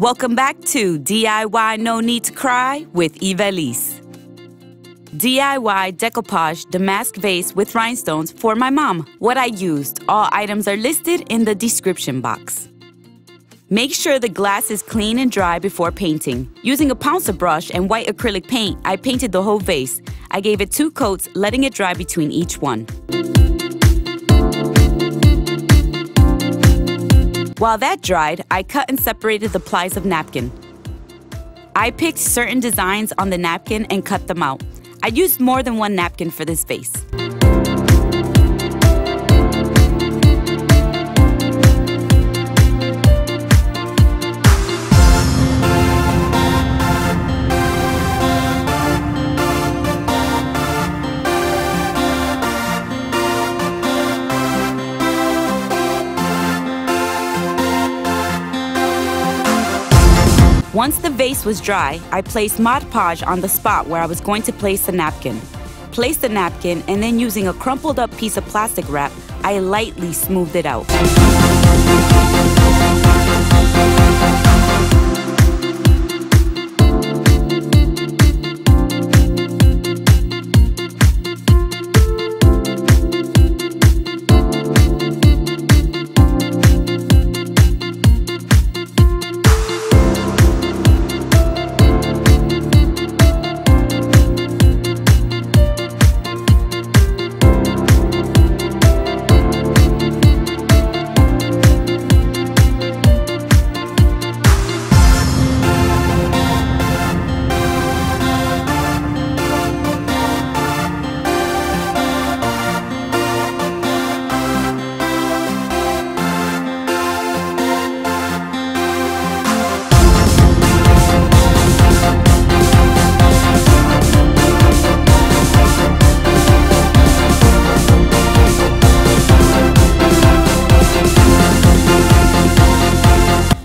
Welcome back to DIY No Need to Cry with Ivelisse. DIY decoupage damask vase with rhinestones for my mom. What I used. All items are listed in the description box. Make sure the glass is clean and dry before painting. Using a pouncer brush and white acrylic paint, I painted the whole vase. I gave it two coats, letting it dry between each one. While that dried, I cut and separated the plies of napkin. I picked certain designs on the napkin and cut them out. I used more than one napkin for this vase. Once the vase was dry, I placed Mod Podge on the spot where I was going to place the napkin. Place the napkin and then using a crumpled up piece of plastic wrap, I lightly smoothed it out.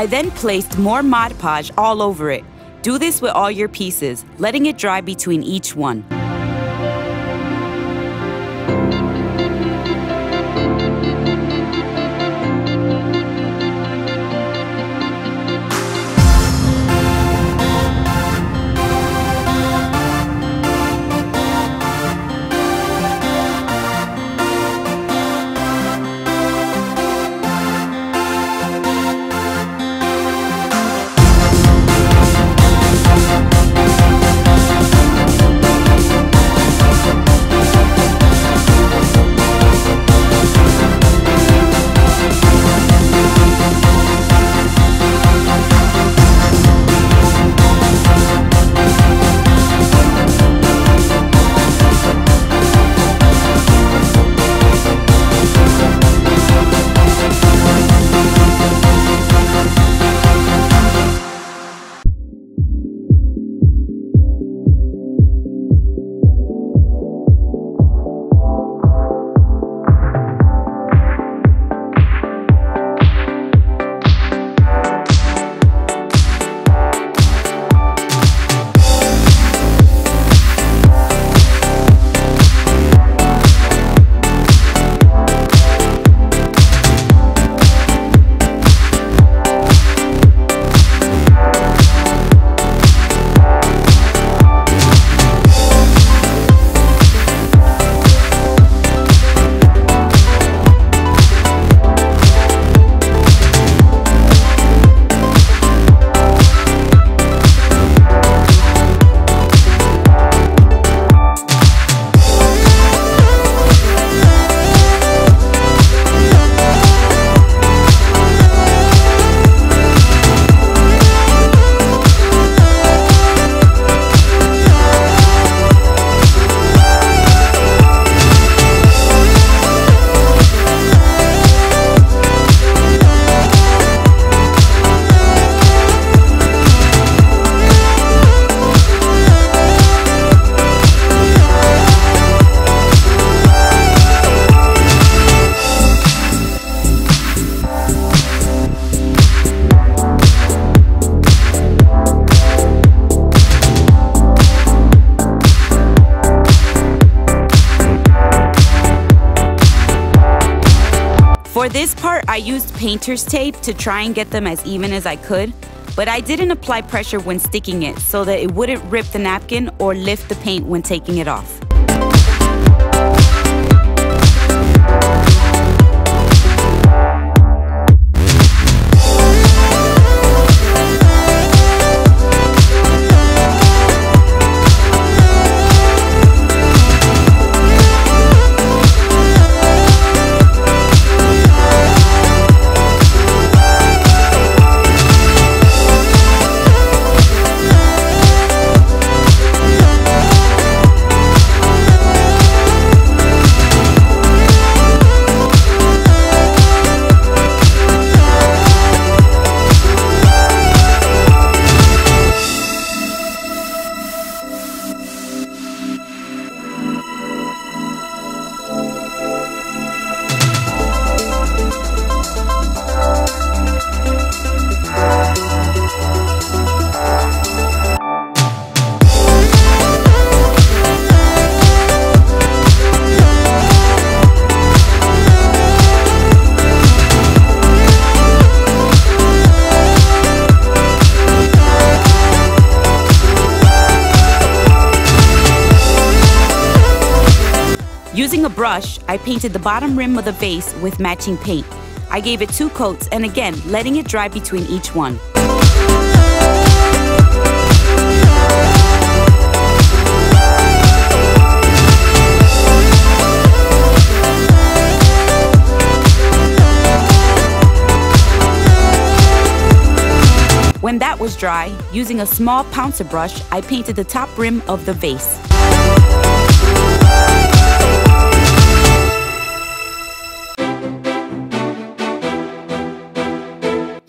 I then placed more Mod Podge all over it. Do this with all your pieces, letting it dry between each one. For this part, I used painter's tape to try and get them as even as I could. but I didn't apply pressure when sticking it so that it wouldn't rip the napkin or lift the paint when taking it off. Brush, I painted the bottom rim of the vase with matching paint. I gave it two coats and again, letting it dry between each one. When that was dry, using a small pouncer brush, I painted the top rim of the vase.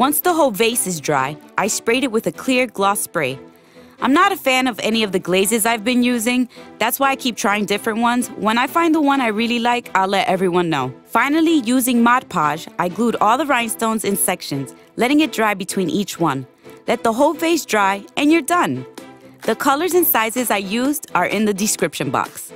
Once the whole vase is dry, I sprayed it with a clear gloss spray. I'm not a fan of any of the glazes I've been using. That's why I keep trying different ones. When I find the one I really like, I'll let everyone know. Finally, using Mod Podge, I glued all the rhinestones in sections, letting it dry between each one. Let the whole vase dry, and you're done. The colors and sizes I used are in the description box.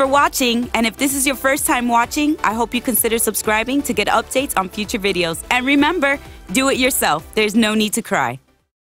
For watching, and if this is your first time watching, I hope you consider subscribing to get updates on future videos. And remember, do it yourself. There's no need to cry.